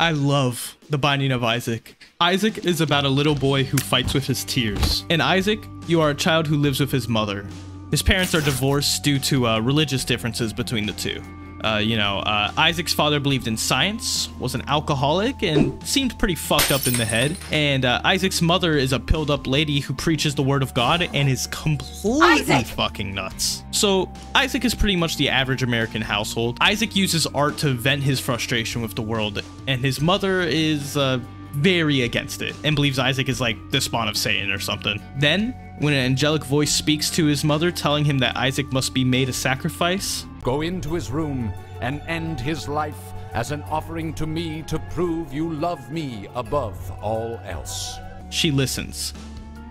I love The Binding of Isaac. Isaac is about a little boy who fights with his tears. In Isaac, you are a child who lives with his mother. His parents are divorced due to uh, religious differences between the two. Uh, you know, uh, Isaac's father believed in science, was an alcoholic, and seemed pretty fucked up in the head. And uh, Isaac's mother is a pilled up lady who preaches the word of God and is completely Isaac! fucking nuts. So, Isaac is pretty much the average American household. Isaac uses art to vent his frustration with the world, and his mother is uh, very against it and believes Isaac is like the spawn of Satan or something. Then, when an angelic voice speaks to his mother, telling him that Isaac must be made a sacrifice, Go into his room and end his life as an offering to me to prove you love me above all else. she listens.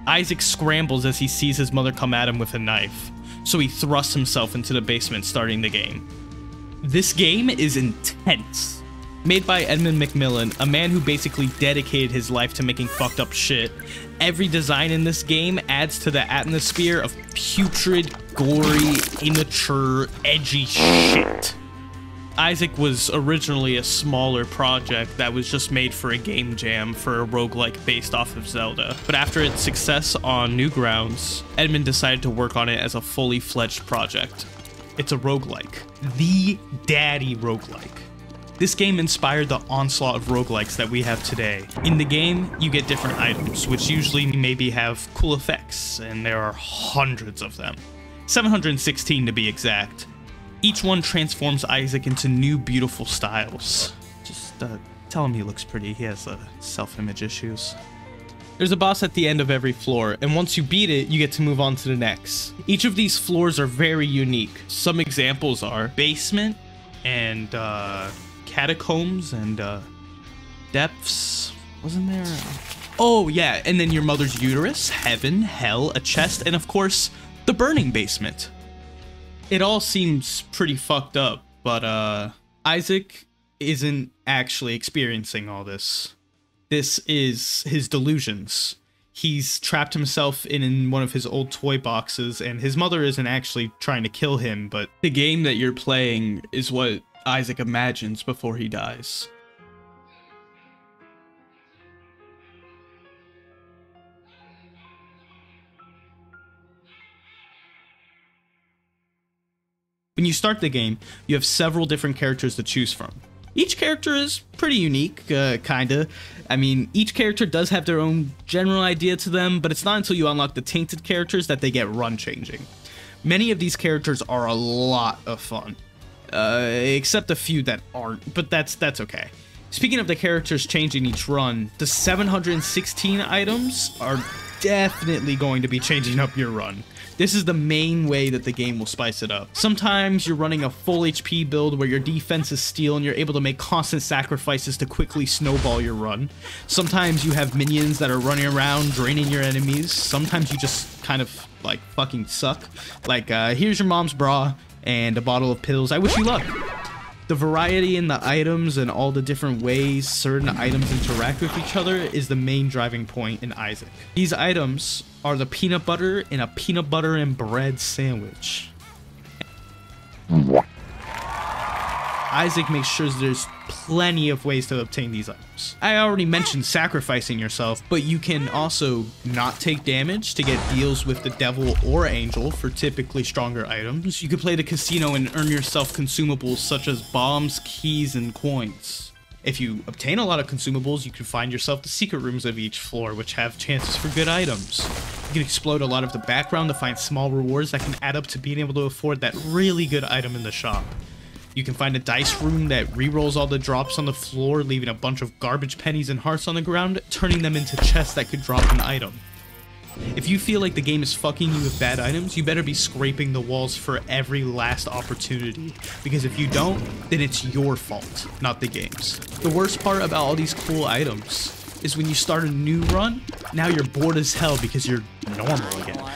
Isaac scrambles as he sees his mother come at him with a knife, so he thrusts himself into the basement, starting the game. This game is intense. Made by Edmund McMillen, a man who basically dedicated his life to making fucked up shit, every design in this game adds to the atmosphere of putrid, gory, immature, edgy shit. Isaac was originally a smaller project that was just made for a game jam for a roguelike based off of Zelda. But after its success on Newgrounds, Edmund decided to work on it as a fully fledged project. It's a roguelike. The daddy roguelike. This game inspired the onslaught of roguelikes that we have today. In the game, you get different items, which usually maybe have cool effects, and there are hundreds of them. 716 to be exact. Each one transforms Isaac into new beautiful styles. Just uh, tell him he looks pretty. He has uh, self-image issues. There's a boss at the end of every floor, and once you beat it, you get to move on to the next. Each of these floors are very unique. Some examples are basement and uh, catacombs and uh, depths. Wasn't there? Oh yeah, and then your mother's uterus, heaven, hell, a chest, and of course the burning basement it all seems pretty fucked up, but uh Isaac isn't actually experiencing all this. This is his delusions. He's trapped himself in, in one of his old toy boxes, and his mother isn't actually trying to kill him, but the game that you're playing is what Isaac imagines before he dies. When you start the game, you have several different characters to choose from. Each character is pretty unique, uh, kinda. I mean, each character does have their own general idea to them, but it's not until you unlock the tainted characters that they get run changing. Many of these characters are a lot of fun, uh, except a few that aren't, but that's that's okay. Speaking of the characters changing each run, the 716 items are definitely going to be changing up your run. This is the main way that the game will spice it up. Sometimes you're running a full HP build where your defense is steel and you're able to make constant sacrifices to quickly snowball your run. Sometimes you have minions that are running around draining your enemies. Sometimes you just kind of like fucking suck. Like, uh, here's your mom's bra and a bottle of pills. I wish you luck. The variety in the items and all the different ways certain items interact with each other is the main driving point in Isaac. These items are the peanut butter in a peanut butter and bread sandwich. Isaac makes sure there's plenty of ways to obtain these items. I already mentioned sacrificing yourself, but you can also not take damage to get deals with the devil or angel for typically stronger items. You could play the casino and earn yourself consumables such as bombs, keys, and coins. If you obtain a lot of consumables, you can find yourself the secret rooms of each floor, which have chances for good items. You can explode a lot of the background to find small rewards that can add up to being able to afford that really good item in the shop. You can find a dice room that rerolls all the drops on the floor, leaving a bunch of garbage pennies and hearts on the ground, turning them into chests that could drop an item. If you feel like the game is fucking you with bad items, you better be scraping the walls for every last opportunity. Because if you don't, then it's your fault, not the game's. The worst part about all these cool items is when you start a new run, now you're bored as hell because you're normal again.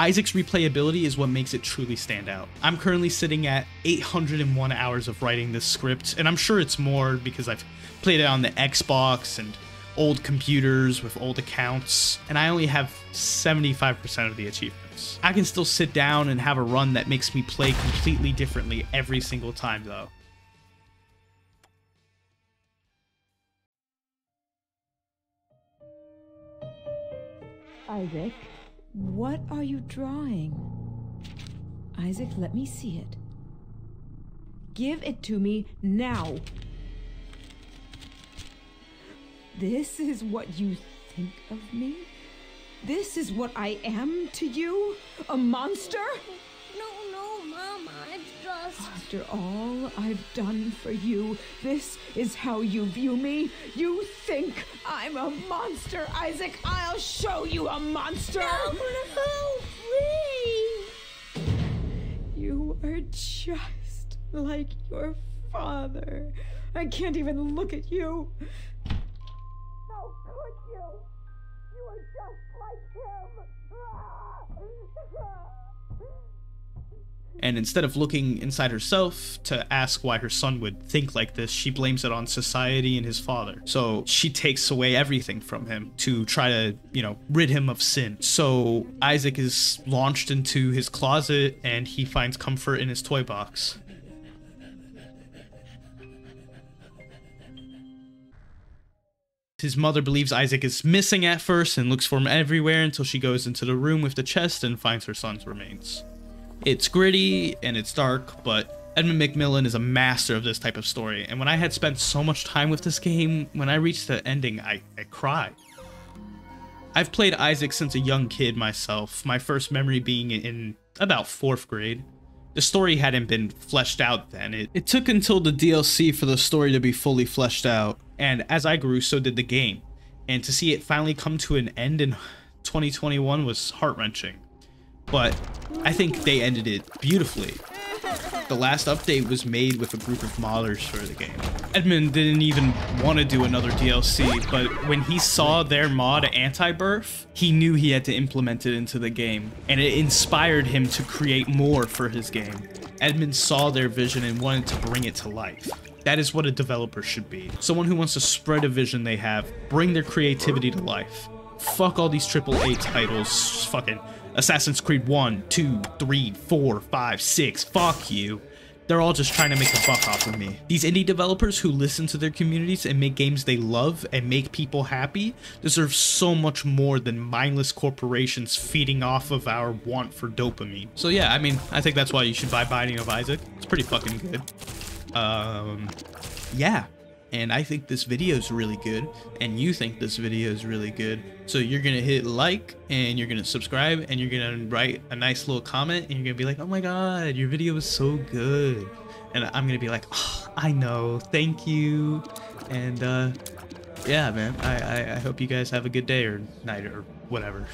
Isaac's replayability is what makes it truly stand out. I'm currently sitting at 801 hours of writing this script, and I'm sure it's more because I've played it on the Xbox and old computers with old accounts, and I only have 75% of the achievements. I can still sit down and have a run that makes me play completely differently every single time though. Isaac what are you drawing? Isaac, let me see it. Give it to me now. This is what you think of me? This is what I am to you? A monster? After all I've done for you, this is how you view me? You think I'm a monster, Isaac? I'll show you a monster! No, no, please! You are just like your father. I can't even look at you. How could you? You are just like him. Ah! And instead of looking inside herself to ask why her son would think like this, she blames it on society and his father. So she takes away everything from him to try to, you know, rid him of sin. So Isaac is launched into his closet and he finds comfort in his toy box. His mother believes Isaac is missing at first and looks for him everywhere until she goes into the room with the chest and finds her son's remains. It's gritty and it's dark, but Edmund McMillen is a master of this type of story, and when I had spent so much time with this game, when I reached the ending, I, I cried. I've played Isaac since a young kid myself, my first memory being in about 4th grade. The story hadn't been fleshed out then. It, it took until the DLC for the story to be fully fleshed out, and as I grew, so did the game. And to see it finally come to an end in 2021 was heart-wrenching. But I think they ended it beautifully. The last update was made with a group of modders for the game. Edmund didn't even want to do another DLC, but when he saw their mod Anti-Birth, he knew he had to implement it into the game, and it inspired him to create more for his game. Edmund saw their vision and wanted to bring it to life. That is what a developer should be. Someone who wants to spread a vision they have, bring their creativity to life. Fuck all these AAA titles, fucking Assassin's Creed 1, 2, 3, 4, 5, 6, fuck you. They're all just trying to make a buck off of me. These indie developers who listen to their communities and make games they love and make people happy deserve so much more than mindless corporations feeding off of our want for dopamine. So yeah, I mean, I think that's why you should buy Binding of Isaac. It's pretty fucking good. Um, yeah and I think this video is really good and you think this video is really good. So you're gonna hit like and you're gonna subscribe and you're gonna write a nice little comment and you're gonna be like oh my god your video was so good. And I'm gonna be like oh, I know. Thank you. And uh yeah man I, I I hope you guys have a good day or night or whatever